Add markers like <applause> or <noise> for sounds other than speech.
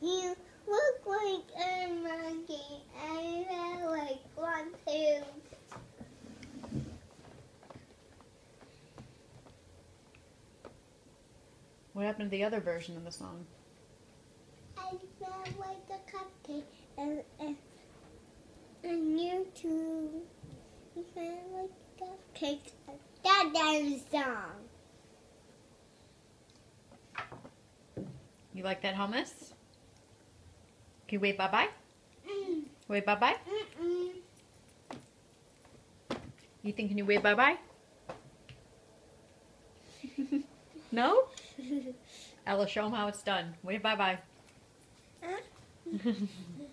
You look like a monkey. I feel like one too. What happened to the other version of the song? I felt like a cupcake and, and, and you too. You felt like a cupcake. That damn song. You like that hummus? Can you wave bye bye? Mm, Wave bye bye? mm, You think can you wave bye bye? <laughs> no? <laughs> Ella, show them how it's done. Wave bye bye. Huh? <laughs>